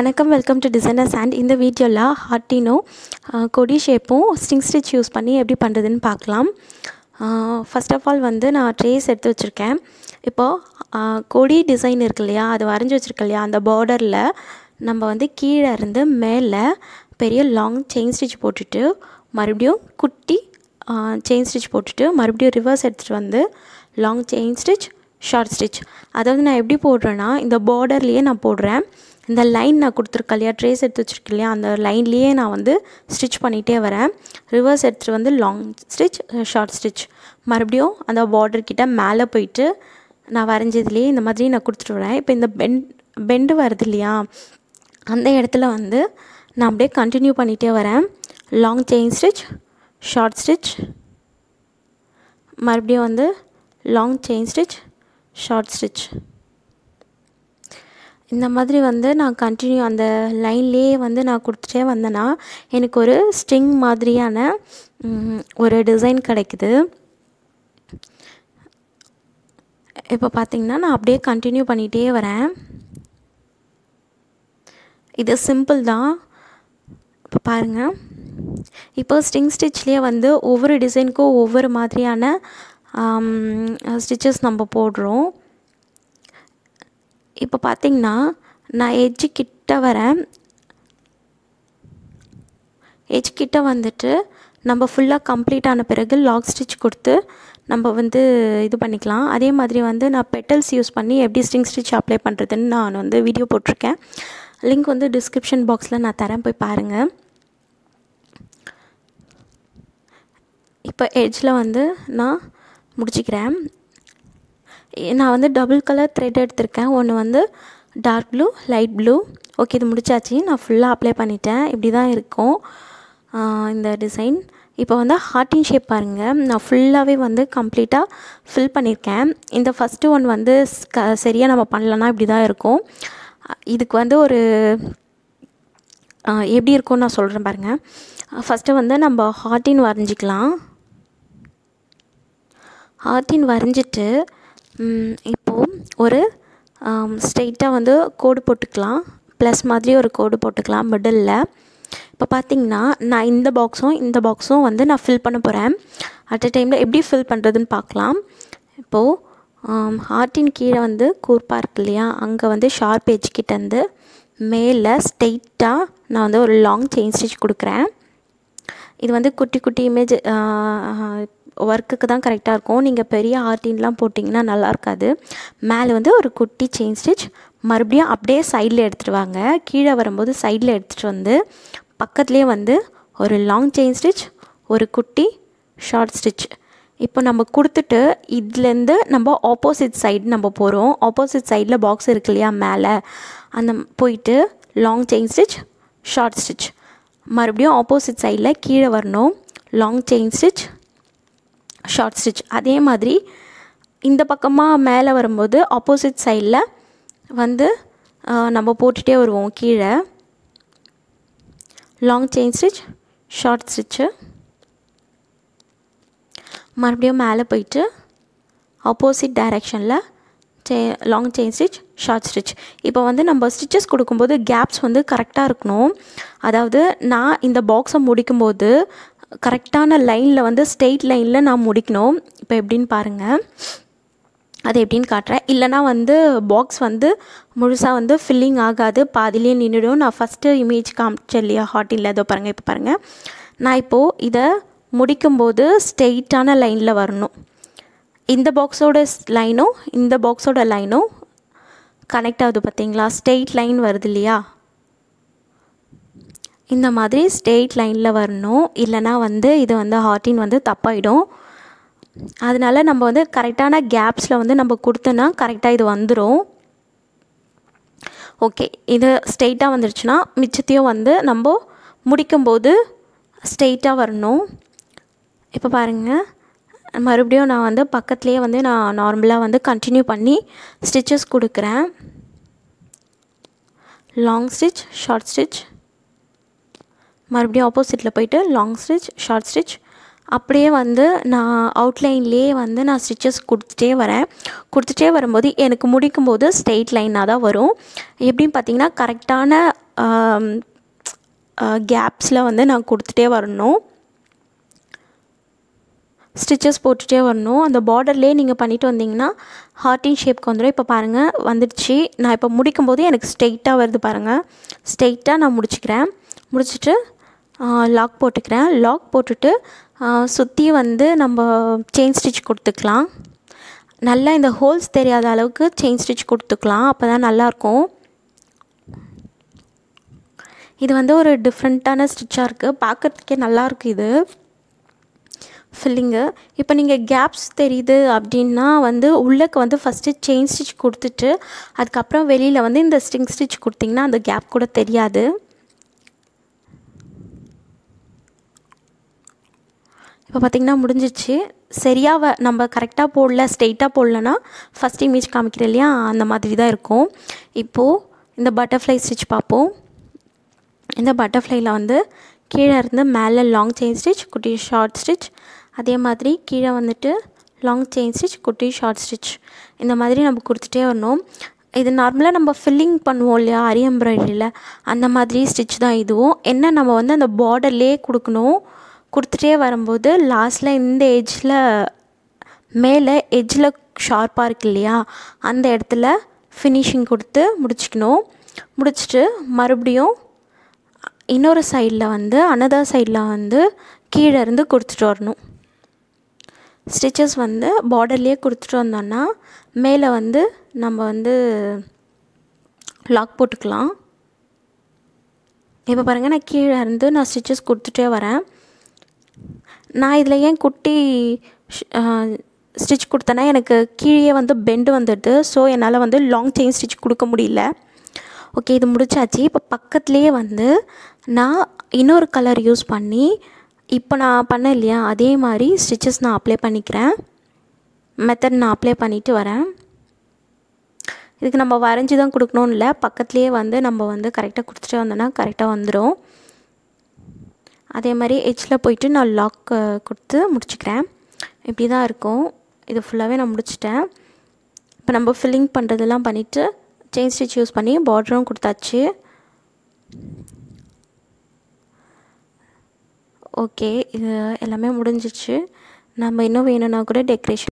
வணக்கம் welcome to designers and இந்த வீடியோவில் ஹார்ட்டினோ கொடி ஷேப்பும் ஸ்டிங் ஸ்டிச் யூஸ் பண்ணி எப்படி பண்ணுறதுன்னு பார்க்கலாம். ஃபஸ்ட் ஆஃப் ஆல் வந்து நான் ட்ரேஸ் எடுத்து வச்சுருக்கேன். இப்போது கொடி டிசைன் இருக்கு இல்லையா அது வரைஞ்சி வச்சுருக்கு இல்லையா அந்த பார்டரில் நம்ம வந்து கீழே இருந்து மேலே பெரிய லாங் செயின் ஸ்டிச் போட்டுட்டு மறுபடியும் குட்டி செயின் ஸ்டிச் போட்டுட்டு மறுபடியும் ரிவர்ஸ் எடுத்துகிட்டு வந்து long chain stitch short stitch அதாவது நான் எப்படி போடுறேன்னா இந்த பார்டர்லேயே நான் போடுறேன். இந்த லைன் நான் கொடுத்துருக்கேன் இல்லையா? ட்ரேஸ் எடுத்து வச்சுருக்கேன் இல்லையா? அந்த லைன்லேயே நான் வந்து ஸ்டிச் பண்ணிகிட்டே வரேன். ரிவர்ஸ் எடுத்துகிட்டு வந்து லாங் ஸ்டிச் ஷார்ட் ஸ்டிச் மறுபடியும் அந்த பார்டர் கிட்டே மேலே போயிட்டு நான் வரைஞ்சதுலேயே இந்த மாதிரி நான் கொடுத்துட்டு வரேன். இப்போ இந்த பெண்ட் பெண்டு வருது இல்லையா? அந்த இடத்துல வந்து நான் அப்படியே கண்டினியூ பண்ணிகிட்டே வரேன். Long chain stitch short stitch மறுபடியும் வந்து long chain stitch short stitch இந்த மாதிரி வந்து நான் கண்டினியூ அந்த லைன்லேயே வந்து நான் கொடுத்துட்டே வந்தேன்னா எனக்கு ஒரு ஸ்ட்ரிங் மாதிரியான ஒரு டிசைன் கிடைக்குது. இப்போ பார்த்திங்கன்னா நான் அப்படியே கண்டினியூ பண்ணிகிட்டே வரேன். இது சிம்பிள் தான். இப்போ பாருங்கள் இப்போ ஸ்ட்ரிங் ஸ்டிச்லேயே வந்து ஒவ்வொரு டிசைனுக்கும் ஒவ்வொரு மாதிரியான ஸ்டிச்சஸ் நம்ம போடுறோம். இப்போ பார்த்திங்கன்னா நான் எஜ்ஜு கிட்ட வரேன். எட்ஜ் கிட்ட வந்துட்டு நம்ம ஃபுல்லாக கம்ப்ளீட் ஆன பிறகு லாக் ஸ்டிச் கொடுத்து நம்ம வந்து இது பண்ணிக்கலாம். அதே மாதிரி வந்து நான் பெட்டல்ஸ் யூஸ் பண்ணி எப்படி ஸ்ட்ரிங் ஸ்டிச் அப்ளை பண்ணுறதுன்னு நான் வந்து வீடியோ போட்டிருக்கேன். லிங்க் வந்து டிஸ்கிரிப்ஷன் பாக்ஸில் நான் தரேன் போய் பாருங்கள் இப்போ எட்ஜில் வந்து நான் முடிச்சுக்கிறேன். நான் வந்து டபுள் கலர் த்ரெட் எடுத்திருக்கேன். ஒன்று வந்து dark blue light blue okay இது முடிச்சாச்சு. நான் ஃபுல்லாக அப்ளை பண்ணிட்டேன். இப்படி தான் இருக்கும் இந்த டிசைன் இப்போ வந்து ஹார்ட்டின் ஷேப் பாருங்கள் நான் ஃபுல்லாகவே வந்து கம்ப்ளீட்டாக ஃபில் பண்ணியிருக்கேன் இந்த ஃபஸ்ட்டு ஒன் வந்து க சரியாக நம்ம பண்ணலன்னா இப்படி தான் இருக்கும். இதுக்கு வந்து ஒரு எப்படி இருக்கும்னு நான் சொல்கிறேன் பாருங்கள் ஃபஸ்ட்டு வந்து நம்ம ஹார்ட்டின் வரைஞ்சிக்கலாம். ஹார்ட்டின் வரைஞ்சிட்டு இப்போது ஒரு ஸ்ட்ரெயிட்டாக வந்து கோடு போட்டுக்கலாம். ப்ளஸ் மாதிரி ஒரு கோடு போட்டுக்கலாம் மிடலில் இப்போ பார்த்திங்கன்னா நான் இந்த பாக்ஸும் இந்த பாக்ஸும் வந்து நான் ஃபில் பண்ண போகிறேன் அட் அ டைமில் எப்படி ஃபில் பண்ணுறதுன்னு பார்க்கலாம். இப்போது ஹார்ட்டின் கீழே வந்து கூர்ப்பாக இருக்கு இல்லையா? அங்கே வந்து ஷார்ப் ஏஜ் கிட்டேருந்து மேலே ஸ்ட்ரெயிட்டாக நான் வந்து ஒரு லாங் செயின் ஸ்டிச் கொடுக்குறேன். இது வந்து குட்டி குட்டி இமேஜ் ஒர்க்குக்கு தான் கரெக்டாக இருக்கும். நீங்கள் பெரிய ஆர்டின்லாம் போட்டிங்கன்னா நல்லா இருக்காது. மேலே வந்து ஒரு குட்டி செயின் ஸ்டிச் மறுபடியும் அப்படியே சைடில் எடுத்துகிட்டு வாங்க கீழே வரும்போது சைடில் எடுத்துகிட்டு வந்து பக்கத்துலேயே வந்து ஒரு லாங் செயின் ஸ்டிச் ஒரு குட்டி ஷார்ட் ஸ்டிச் இப்போ நம்ம கொடுத்துட்டு இதுலேருந்து நம்ம ஆப்போசிட் சைடு நம்ம போகிறோம் ஆப்போசிட் சைடில் பாக்ஸ் இருக்கு இல்லையா மேலே? அந்த போயிட்டு long chain stitch short stitch மறுபடியும் ஆப்போசிட் சைடில் கீழே வரணும். Long chain stitch short stitch அதே மாதிரி இந்த பக்கமாக மேலே வரும்போது ஆப்போசிட் சைடில் வந்து நம்ம போட்டுகிட்டே வருவோம் கீழே. Long chain stitch short stitch மறுபடியும் மேலே போயிட்டு ஆப்போசிட் டைரெக்ஷனில் say long chain stitch short stitch இப்போ வந்து நம்ம ஸ்டிச்சஸ் கொடுக்கும்போது கேப்ஸ் வந்து கரெக்டாக இருக்கணும். அதாவது நான் இந்த பாக்ஸை முடிக்கும்போது கரெக்டான லைனில் வந்து ஸ்ட்ரெயிட் லைனில் நான் முடிக்கணும். இப்போ எப்படின்னு பாருங்கள் அது எப்படின்னு காட்டுறேன். இல்லைனா வந்து பாக்ஸ் வந்து முழுசாக வந்து ஃபில்லிங் ஆகாது. பாதிலே நின்றுடும். நான் ஃபஸ்ட்டு இமேஜ் காமிச்சேன் இல்லையா? ஹாட்டில் இதோ பாருங்கள் இப்போ பாருங்கள் நான் இப்போது இதை முடிக்கும்போது ஸ்ட்ரெயிட்டான லைனில் வரணும். இந்த பாக்ஸோட லைனும் இந்த பாக்ஸோட லைனும் கனெக்ட் ஆகுது பார்த்தீங்களா ஸ்ட்ரெயிட் லைன் வருது இல்லையா? இந்த மாதிரி ஸ்ட்ரெயிட் லைனில் வரணும். இல்லைனா வந்து இது வந்து ஹார்ட்டின் வந்து தப்பாயிடும். அதனால் நம்ம வந்து கரெக்டான கேப்ஸில் வந்து நம்ம கொடுத்தோன்னா கரெக்டாக இது வந்துடும் ஓகே இது ஸ்ட்ரெயிட்டாக வந்துருச்சுன்னா மிச்சத்தையும் வந்து நம்ம முடிக்கும்போது ஸ்ட்ரெயிட்டாக வரணும். இப்போ பாருங்கள் மறுபடியும் நான் வந்து பக்கத்துலேயே வந்து நான் நார்மலாக வந்து கண்டினியூ பண்ணி ஸ்டிச்சஸ் கொடுக்குறேன். லாங் ஸ்டிச் ஷார்ட் ஸ்டிச் மறுபடியும் ஆப்போசிட்டில் போயிட்டு லாங் ஸ்டிச் ஷார்ட் ஸ்டிச் அப்படியே வந்து நான் அவுட்லைன்லேயே வந்து நான் ஸ்டிச்சஸ் கொடுத்துட்டே வரேன். கொடுத்துட்டே வரும்போது எனக்கு முடிக்கும்போது ஸ்ட்ரெயிட் லைனாக தான் வரும். எப்படின்னு பார்த்தீங்கன்னா கரெக்டான கேப்ஸில் வந்து நான் கொடுத்துட்டே வரணும். ஸ்டிச்சஸ் போட்டுகிட்டே வரணும். அந்த பார்டர்லேயே நீங்கள் பண்ணிட்டு வந்தீங்கன்னா ஹார்ட்டின் ஷேப்க்கு வந்துடும் இப்போ பாருங்கள் வந்துடுச்சு. நான் இப்போ முடிக்கும்போது எனக்கு ஸ்ட்ரெயிட்டாக வருது பாருங்கள் ஸ்ட்ரெயிட்டாக நான் முடிச்சுக்கிறேன். முடிச்சுட்டு லாக் போட்டுக்கிறேன். லாக் போட்டுட்டு சுற்றி வந்து நம்ம செயின் ஸ்டிச் கொடுத்துக்கலாம். நல்லா இந்த ஹோல்ஸ் தெரியாத அளவுக்கு செயின் ஸ்டிச் கொடுத்துக்கலாம். அப்போ தான் நல்லாயிருக்கும். இது வந்து ஒரு டிஃப்ரெண்ட்டான ஸ்டிச்சாக இருக்குது பார்க்குறதுக்கே நல்லாயிருக்கு இது. ஃபில்லிங்கு இப்போ நீங்கள் கேப்ஸ் தெரியுது அப்படின்னா வந்து உள்ளக்கு வந்து ஃபஸ்ட்டு செயின் ஸ்டிச் கொடுத்துட்டு அதுக்கப்புறம் வெளியில் வந்து இந்த ஸ்டிங் ஸ்டிச் கொடுத்திங்கன்னா அந்த கேப் கூட தெரியாது. இப்போ பார்த்திங்கன்னா முடிஞ்சிச்சு. சரியாக நம்ம கரெக்டாக போடல ஸ்ட்ரெயிட்டாக போடலன்னா ஃபஸ்ட் இமேஜ் காமிக்கிறோம் இல்லையா? அந்த மாதிரி தான் இருக்கும். இப்போது இந்த பட்டர்ஃப்ளை ஸ்டிச் பார்ப்போம். இந்த பட்டர்ஃப்ளையில் வந்து கீழே இருந்து மேலே லாங் செயின் ஸ்டிச் குட்டி ஷார்ட் ஸ்டிச் அதே மாதிரி கீழே வந்துட்டு லாங் செயின் ஸ்டிச் குட்டி ஷார்ட் ஸ்டிச் இந்த மாதிரி நம்ம கொடுத்துட்டே வரணும். இது நார்மலாக நம்ம ஃபில்லிங் பண்ணுவோம் இல்லையா? அரி எம்ப்ராய்டரியில் அந்த மாதிரி ஸ்டிச் தான் இதுவும். என்ன நம்ம வந்து அந்த பார்டர்லேயே கொடுக்கணும்? கொடுத்துட்டே வரும்போது லாஸ்ட்டில் இந்த எட்ஜில் மேலே எட்ஜில் ஷார்ப்பாக இருக்கு இல்லையா அந்த இடத்துல ஃபினிஷிங் கொடுத்து முடிச்சுக்கணும். முடிச்சுட்டு மறுபடியும் இன்னொரு சைடில் வந்து அனதர் சைடில் வந்து கீழே இருந்து கொடுத்துட்டு வரணும். ஸ்டிச்சஸ் வந்து பார்டர்லேயே கொடுத்துட்டு வந்தோன்னா மேலே வந்து நம்ம வந்து லாக் போட்டுக்கலாம். இப்போ பாருங்கள் நான் கீழே இருந்து நான் ஸ்டிச்சஸ் கொடுத்துட்டே வரேன். நான் இதில் ஏன் குட்டி ஸ்டிச் கொடுத்தேன்னா எனக்கு கீழே வந்து பெண்டு வந்துடுது. ஸோ என்னால் வந்து லாங் செயின் ஸ்டிச் கொடுக்க முடியல. ஓகே இது முடிச்சாச்சு. இப்போ பக்கத்துலேயே வந்து நான் இன்னொரு கலர் யூஸ் பண்ணி இப்போ நான் பண்ணேன் இல்லையா? அதே மாதிரி ஸ்டிச்சஸ் நான் அப்ளை பண்ணிக்கிறேன். மெத்தட் நான் அப்ளை பண்ணிவிட்டு வரேன். இதுக்கு நம்ம வரைஞ்சி தான் கொடுக்கணும்னு இல்லை பக்கத்துலேயே வந்து நம்ம வந்து கரெக்டாக கொடுத்துட்டு வந்தோன்னா கரெக்டாக வந்துடும் அதே மாதிரி எட்ஜில் போயிட்டு நான் லாக் கொடுத்து முடிச்சுக்கிறேன். இப்படி தான் இருக்கும். இது ஃபுல்லாகவே நான் முடிச்சிட்டேன். இப்போ நம்ம ஃபில்லிங் பண்ணுறதெல்லாம் பண்ணிவிட்டு செயின் ஸ்டிச் யூஸ் பண்ணி பார்டரும் கொடுத்தாச்சு. ஓகே இது எல்லாமே முடிஞ்சிச்சு. நம்ம இன்னும் வேணும்னா கூட டெக்கரேஷன்